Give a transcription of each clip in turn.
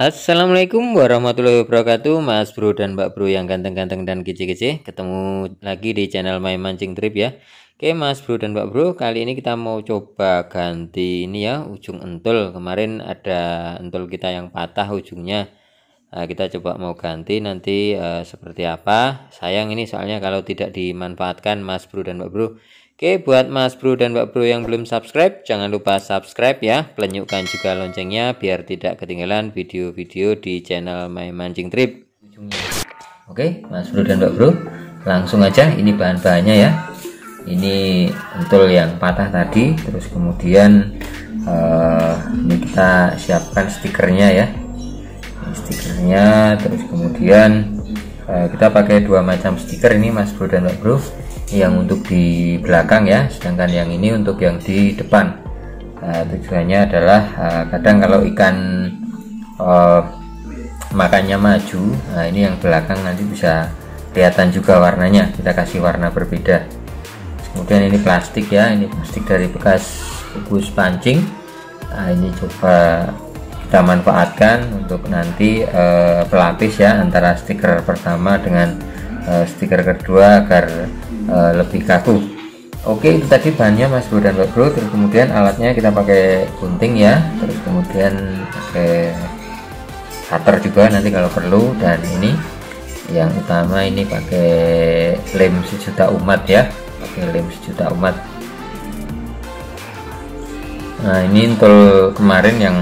Assalamualaikum warahmatullahi wabarakatuh Mas bro dan mbak bro yang ganteng-ganteng dan kece-kece. Ketemu lagi di channel My Mancing Trip ya. Oke mas bro dan mbak bro Kali ini kita mau coba ganti ini ya Ujung entul Kemarin ada entul kita yang patah ujungnya. Nah, Kita coba mau ganti nanti uh, seperti apa. Sayang ini soalnya kalau tidak dimanfaatkan mas bro dan mbak bro Oke buat mas bro dan mbak bro yang belum subscribe jangan lupa subscribe ya. Pelenyukkan juga loncengnya biar tidak ketinggalan video-video di channel My Mancing Trip. Oke mas bro dan mbak bro langsung aja. Ini bahan-bahannya ya. Ini entul yang patah tadi terus kemudian uh, ini kita siapkan stikernya ya. Stikernya terus kemudian uh, kita pakai dua macam stiker ini mas bro dan mbak bro yang untuk di belakang ya sedangkan yang ini untuk yang di depan. Nah, tujuannya adalah uh, kadang kalau ikan uh, makannya maju nah ini yang belakang nanti bisa kelihatan juga warnanya kita kasih warna berbeda. Kemudian ini plastik ya ini plastik dari bekas bukus pancing. Nah ini coba kita manfaatkan untuk nanti uh, pelapis ya antara stiker pertama dengan uh, stiker kedua agar uh, lebih kaku. Oke itu tadi bahannya mas bro dan mbak bro. Terus kemudian alatnya kita pakai gunting ya. Terus kemudian pakai cutter juga nanti kalau perlu. Dan ini yang utama ini pakai lem sejuta umat ya. Pakai lem sejuta umat. Nah ini untuk kemarin yang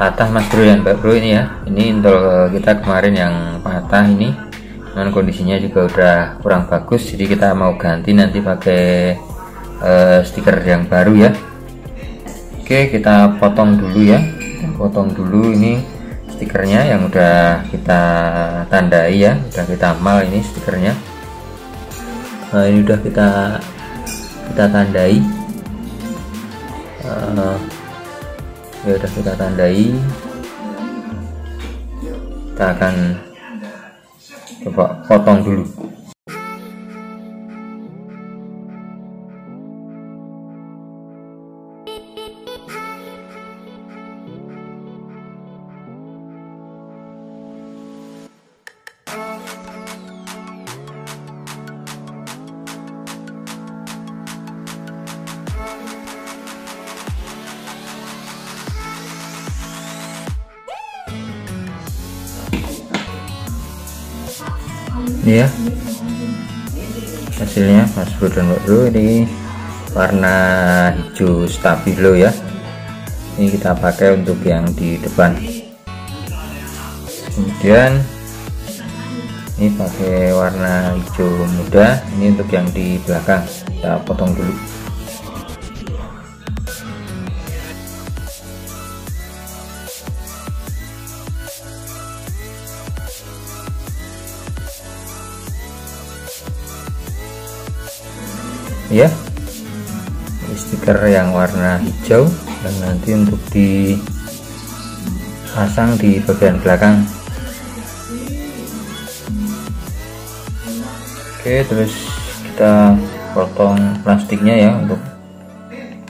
patah mas bro dan mbak bro ini ya. Ini untuk kita kemarin yang patah ini dan kondisinya juga udah kurang bagus jadi kita mau ganti nanti pakai uh, stiker yang baru ya. Oke kita potong dulu ya. Kita potong dulu ini stikernya yang udah kita tandai ya. Udah kita mal ini stikernya. Nah ini udah kita kita tandai. Uh, ya udah kita tandai. Kita akan coba potong dulu ini ya hasilnya mas bro dan mbak bro ini warna hijau stabilo ya. Ini kita pakai untuk yang di depan. Kemudian ini pakai warna hijau muda. Ini untuk yang di belakang. Kita potong dulu ya. Stiker yang warna hijau dan nanti untuk dipasang di bagian belakang. Oke terus kita potong plastiknya ya untuk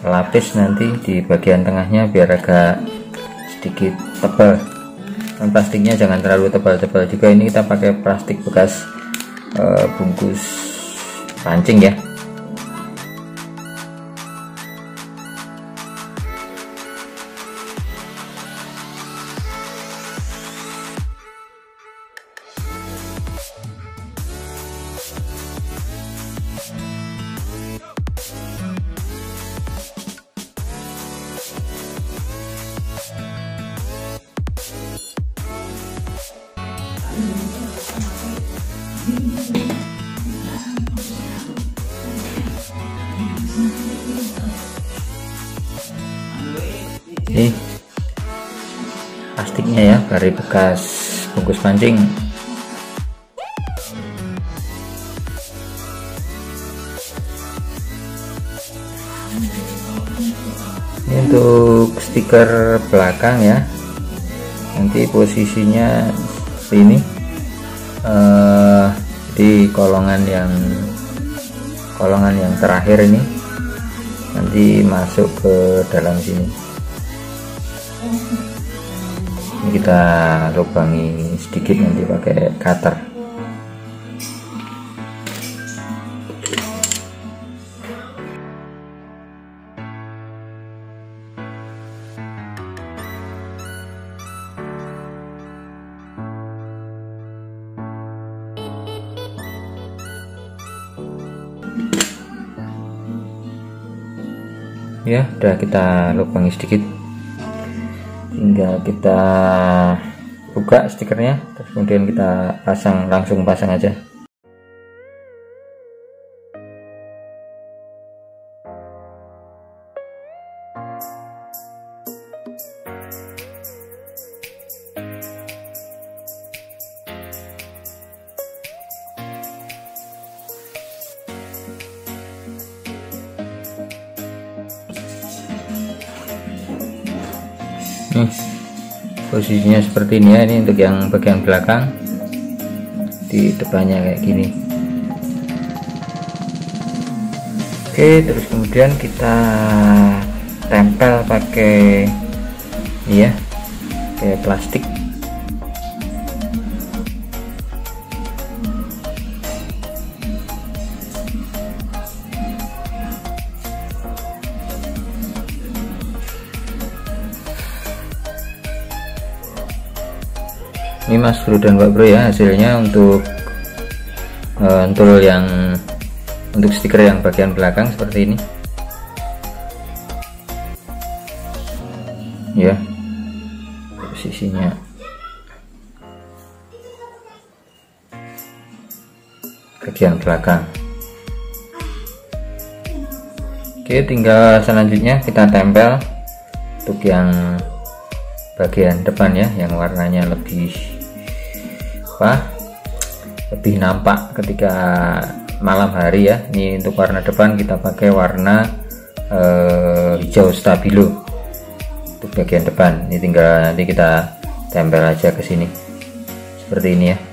lapis nanti di bagian tengahnya biar agak sedikit tebal. Dan plastiknya jangan terlalu tebal-tebal juga. Ini kita pakai plastik bekas uh, bungkus pancing ya ini plastiknya ya dari bekas bungkus pancing ini untuk stiker belakang ya. Nanti posisinya seperti ini. Uh, di kolongan yang kolongan yang terakhir ini. Nanti masuk ke dalam sini kita lubangi sedikit nanti pakai cutter. Ya udah kita lubangi sedikit tinggal kita buka stikernya terus kemudian kita pasang langsung pasang aja. Nih posisinya seperti ini ya. Ini untuk yang bagian belakang. Di depannya kayak gini. Oke terus kemudian kita tempel pakai ya kayak plastik ini mas bro dan mbak bro ya hasilnya untuk uh, untuk yang untuk stiker yang bagian belakang seperti ini. Ya posisinya. Bagian belakang. Oke tinggal selanjutnya kita tempel untuk yang bagian depan ya yang warnanya lebih apa lebih nampak ketika malam hari ya. Ini untuk warna depan kita pakai warna eh, hijau stabilo untuk bagian depan. Ini tinggal nanti kita tempel aja ke sini. Seperti ini ya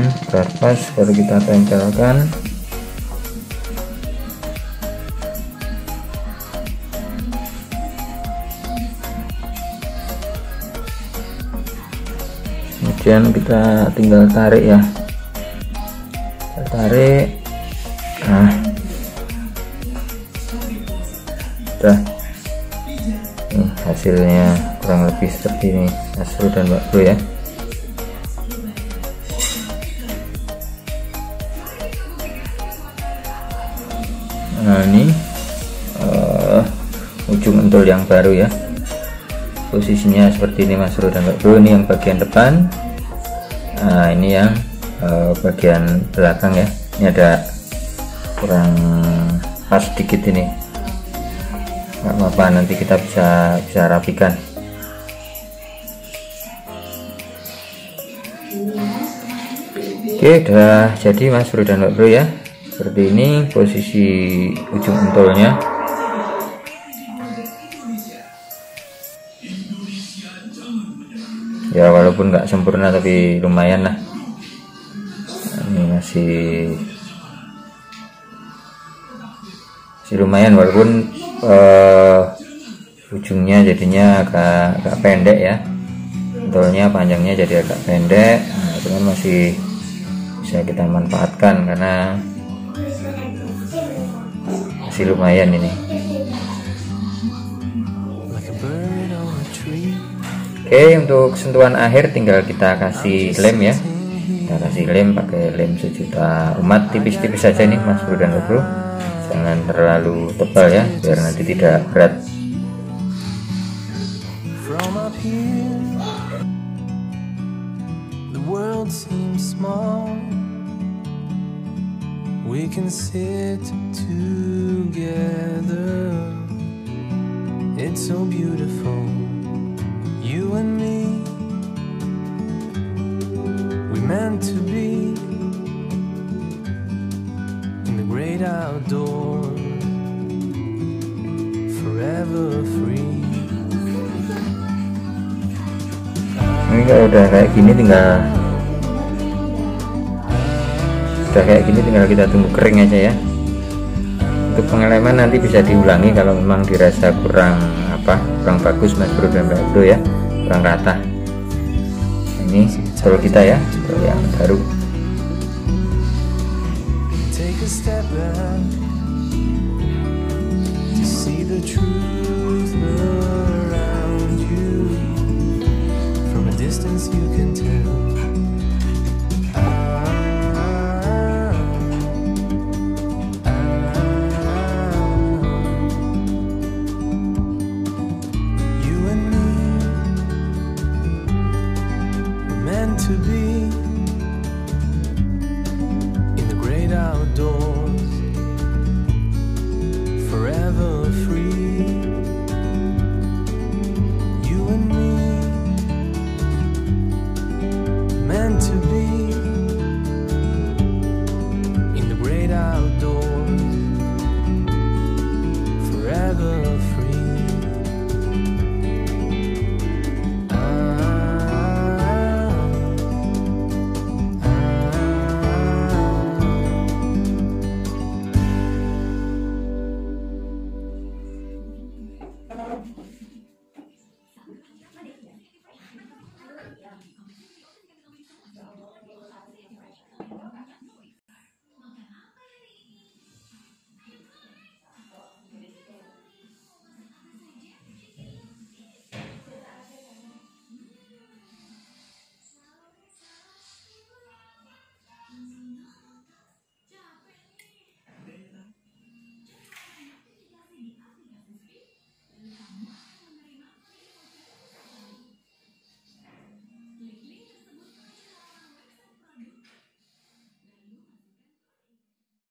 hmm, pas baru kita tempelkan. Kemudian kita tinggal tarik ya. Kita tarik. Nah. Udah nih hasilnya kurang lebih seperti ini Asru dan Mbak ya yang baru ya. Posisinya seperti ini mas bro dan mbak bro. Ini yang bagian depan. Nah ini yang uh, bagian belakang ya. Ini ada kurang pas sedikit ini. Nggak apa-apa nanti kita bisa bisa rapikan. Oke udah jadi mas bro dan mbak bro ya. Seperti ini posisi ujung entolnya ya walaupun nggak sempurna tapi lumayan lah. Ini masih masih lumayan walaupun uh, ujungnya jadinya agak, agak pendek ya. Entolnya panjangnya jadi agak pendek. Nah, itu kan masih bisa kita manfaatkan karena masih lumayan ini oke untuk sentuhan akhir tinggal kita kasih lem ya. Kita kasih lem pakai lem sejuta umat. Tipis-tipis saja nih mas bro dan bro. Jangan terlalu tebal ya biar nanti tidak berat. We can sit together. It's so beautiful, you and me. We meant to be in the great outdoor, forever free. Ini kalau udah kayak gini tinggal udah kayak gini tinggal kita tunggu kering aja ya untuk pengalaman nanti bisa diulangi kalau memang dirasa kurang apa kurang bagus mas bro dan mbak bro ya kurang rata. Ini jalur kita ya baru yang baru.